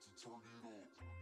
つつなぎ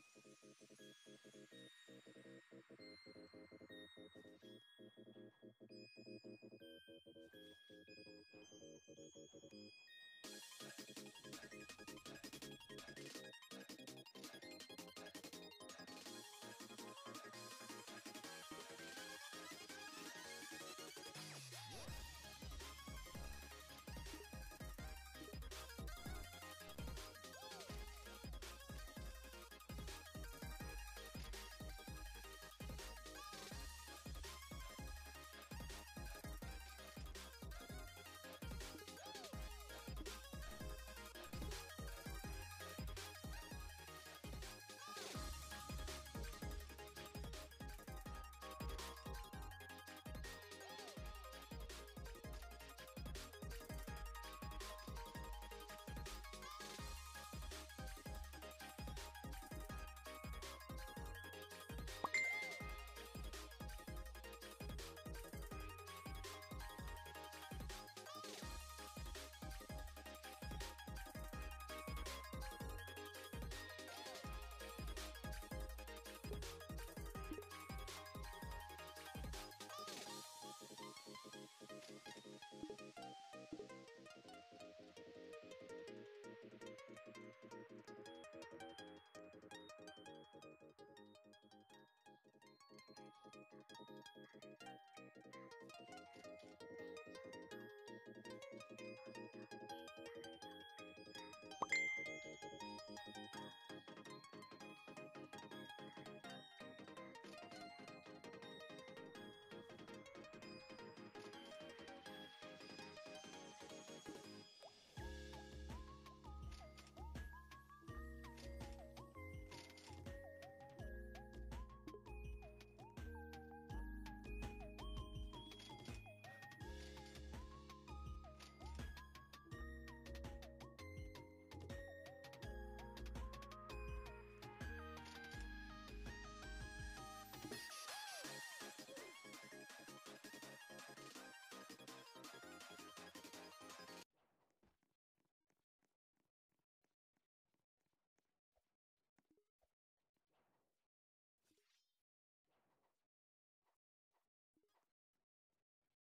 Thank you. た